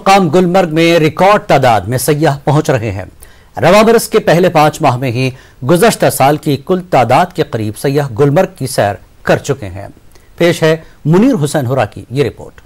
मकाम गुलमर्ग में रिकॉर्ड तादाद में सयाह पहुँच रहे हैं। रवा बरस के पहले पाँच माह में ही गुजशत साल की कुल तादाद के करीब सयाह गुलमर्ग की सैर कर चुके हैं। पेश है मुनीर हुसैन हुरा की ये रिपोर्ट।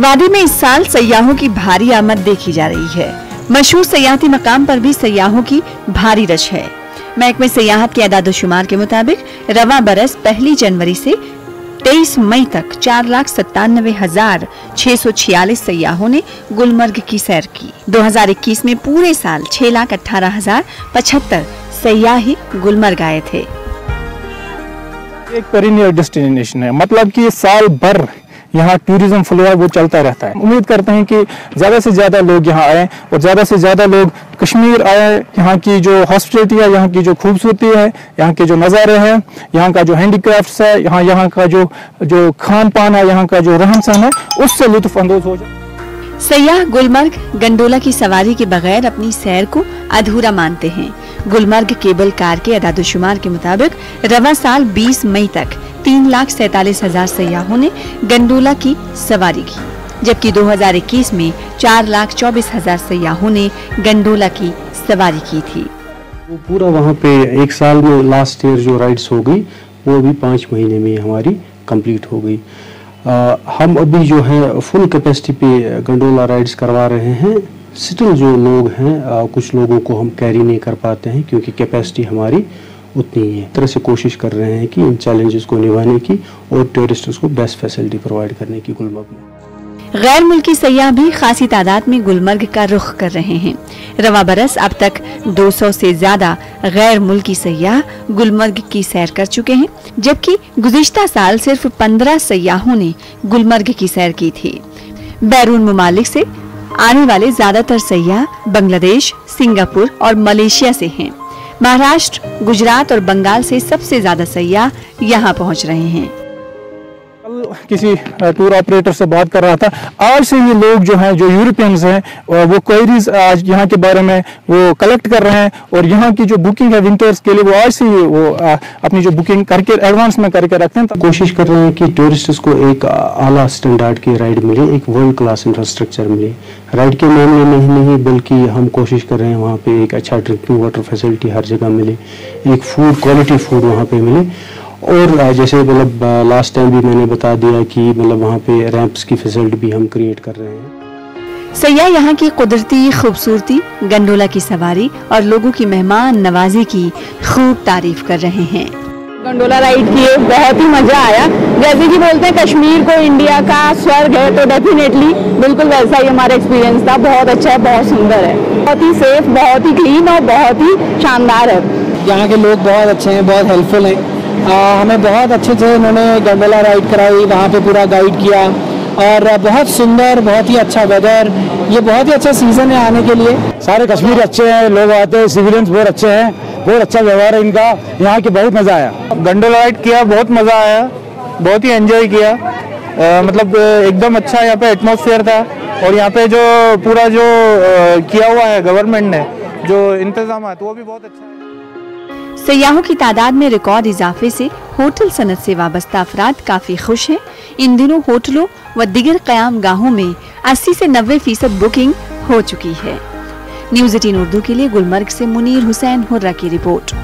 वादी में इस साल सयाहों की भारी आमद देखी जा रही है। मशहूर सयाहती मकाम पर भी सयाहों की भारी रश है। महकमे सयाहत के अदादोशुमार के मुताबिक रवा बरस पहली जनवरी से 23 मई तक चार लाख सत्तानवे हज़ार छह सौ छियालीस सयाहों ने गुलमर्ग की सैर की। 2021 में पूरे साल छह लाख अठारह हज़ार पचहत्तर सयाही गुलमर्ग आए थे। एक डेस्टिनेशन है। मतलब कि साल भर यहाँ टूरिज़्म फ्लो है, वो चलता रहता है। उम्मीद करते हैं कि ज़्यादा से ज़्यादा लोग यहाँ आए और ज़्यादा से ज़्यादा लोग कश्मीर आए। यहाँ की जो हॉस्पिटलिटी है, यहाँ की जो खूबसूरती है, यहाँ के जो नज़ारे हैं, यहाँ का जो हैंडीक्राफ्ट है, यहाँ यहाँ का जो जो खान पान है, यहाँ का जो रहन सहन है, उससे लुत्फ अंदोज हो जाए। सयाह गुलमर्ग गंडोला की सवारी के बगैर अपनी सैर को अधूरा मानते हैं। गुलमर्ग केबल कार के अदादुशुमार के मुताबिक रवा साल 20 मई तक तीन लाख सैतालीस हज़ार सयाहों ने गंडोला की सवारी की जबकि 2021 में चार लाख चौबीस हज़ार सयाहों ने गंडोला की सवारी की थी। वो पूरा वहाँ पे एक साल में लास्ट ईयर जो राइड्स हो गई वो भी पाँच महीने में हमारी कंप्लीट हो गई। आ, हम अभी जो है फुल कैपेसिटी पे गंडोला राइड्स करवा रहे हैं। स्टिल जो लोग हैं कुछ लोगों को हम कैरी नहीं कर पाते हैं क्योंकि कैपेसिटी हमारी उतनी ही है। तरह से कोशिश कर रहे हैं कि इन चैलेंजेस को निभाने की और टूरिस्टों को बेस्ट फैसिलिटी प्रोवाइड करने की गुलमर्ग में। गैर मुल्की सयाह भी खासी तादाद में गुलमर्ग का रुख कर रहे हैं। रवा बरस अब तक 200 से ज़्यादा गैर मुल्की सयाह गुलमर्ग की सैर कर चुके हैं, जबकि गुजश्ता साल सिर्फ़ 15 सयाहों ने गुलमर्ग की सैर की थी। बैरून ममालिक से आने वाले ज़्यादातर सयाह बांग्लादेश, सिंगापुर और मलेशिया से हैं। महाराष्ट्र गुजरात और बंगाल से सबसे ज़्यादा सैयाह यहाँ पहुँच रहे हैं। किसी टूर ऑपरेटर से बात कर रहा था। आज से ये लोग जो हैं, जो यूरोपियंस हैं वो क्वेरीज आज यहाँ के बारे में वो कलेक्ट कर रहे हैं और यहाँ की जो बुकिंग है विंटर्स के लिए, वो आज से ही वो अपनी जो बुकिंग करके एडवांस में करके रखते हैं। तो कोशिश कर रहे हैं कि टूरिस्ट को एक आला स्टैंडर्ड की राइड मिले, एक वर्ल्ड क्लास इंफ्रास्ट्रक्चर मिले। राइड के मामले में ही नहीं, बल्कि हम कोशिश कर रहे हैं वहाँ पे एक अच्छा ड्रिंकिंग वाटर फैसिलिटी हर जगह मिले। एक फ़ूड क्वालिटी फ़ूड वहाँ पे मिले। और जैसे मतलब लास्ट टाइम भी मैंने बता दिया कि मतलब वहाँ पे रैंप्स की फैसिलिटी भी हम क्रिएट कर रहे हैं। सयाह यहाँ की कुदरती खूबसूरती गंडोला की सवारी और लोगों की मेहमान नवाजी की खूब तारीफ़ कर रहे हैं। गंडोला राइड किए बहुत ही मज़ा आया। जैसे कि बोलते हैं कश्मीर को इंडिया का स्वर्ग है तो डेफिनेटली बिल्कुल वैसा ही हमारा एक्सपीरियंस था। बहुत अच्छा है बहुत सुंदर है। बहुत ही सेफ़ बहुत ही क्लीन और बहुत ही शानदार है। यहाँ के लोग बहुत अच्छे हैं बहुत हेल्पफुल हैं। आ, हमें बहुत अच्छे से उन्होंने गंडोला राइड कराई वहाँ पे पूरा गाइड किया। और बहुत सुंदर बहुत ही अच्छा वेदर ये बहुत ही अच्छा सीज़न है आने के लिए। सारे कश्मीर अच्छे हैं लोग आते हैं सिविलियंस बहुत अच्छे हैं बहुत अच्छा व्यवहार है इनका यहाँ के बहुत मज़ा आया। गंडोला राइड किया बहुत मज़ा आया बहुत ही एंजॉय किया। आ, मतलब एकदम अच्छा यहाँ पे एटमोसफियर था। और यहाँ पे जो पूरा जो आ, किया हुआ है गवर्नमेंट ने जो इंतज़ाम है वो भी बहुत अच्छा है। सयाहों की तादाद में रिकॉर्ड इजाफे से होटल सनत से वाबस्ता अफराद काफ़ी खुश हैं। इन दिनों होटलों व दिगर क्याम गाहों में 80 से 90 फ़ीसद बुकिंग हो चुकी है। न्यूज़ एटीन उर्दू के लिए गुलमर्ग से मुनीर हुसैन हुर्रा की रिपोर्ट।